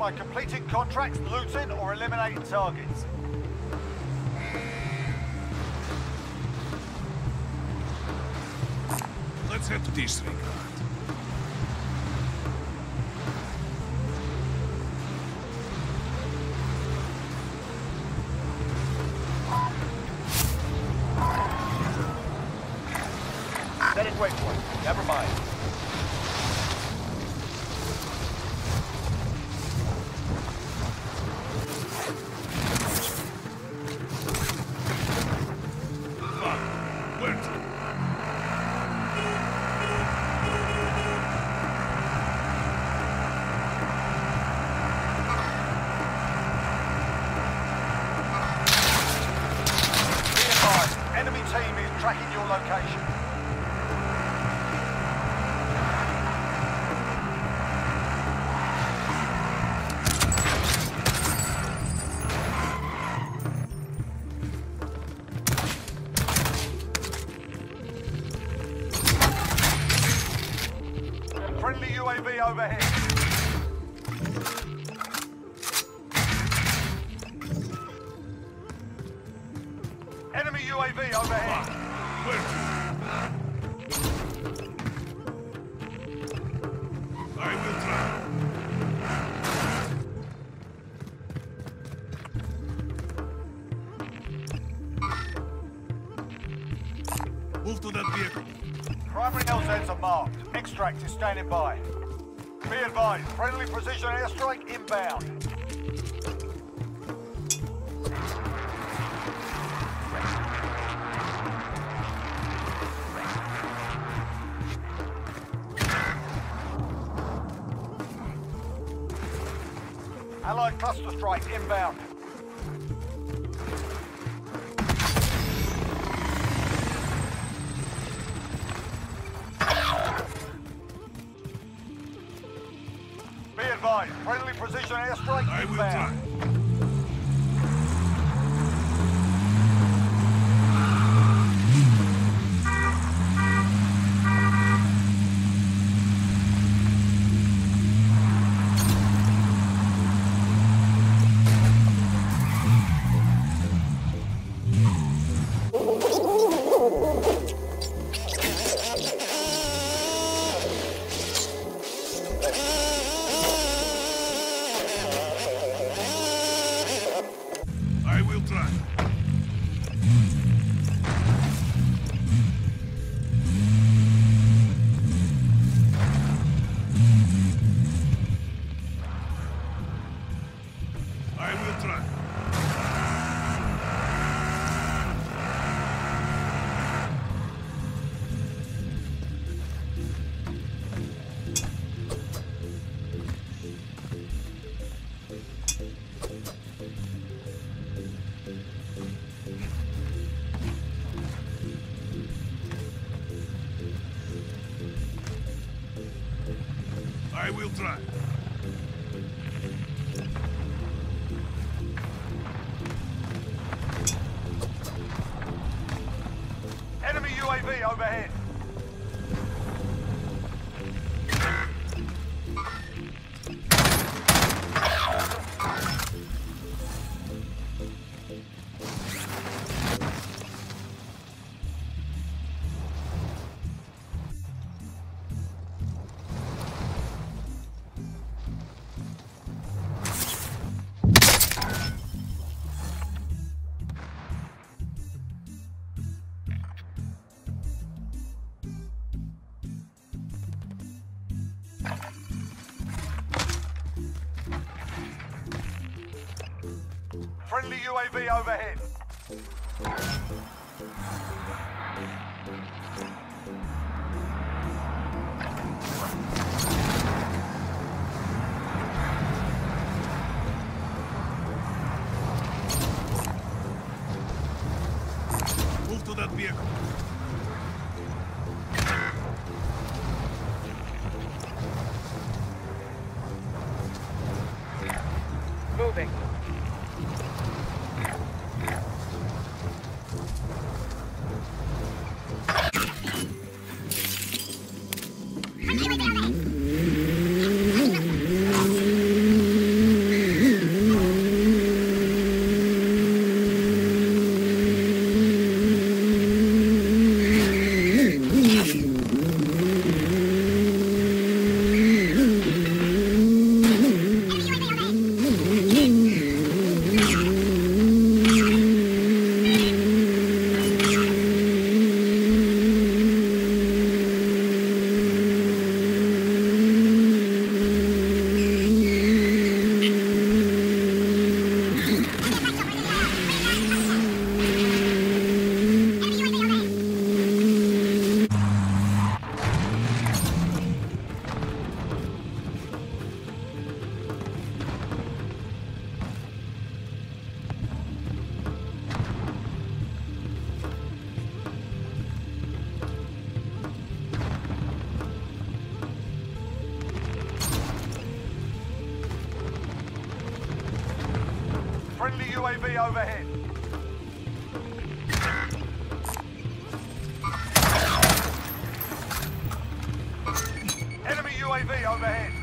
by completing contracts, looting, or eliminating targets. Let's head to disregard. Setting waypoint. Never mind. Tracking your location. Friendly UAV overhead. Enemy UAV overhead. Move to that vehicle. Primary LZs are marked. Extract is standing by. Be advised, friendly precision airstrike inbound. Allied cluster strike inbound. Be advised, friendly precision airstrike I will inbound. I will will try. Friendly UAV overhead. Move to that vehicle. Moving. UAV overhead. Enemy UAV overhead.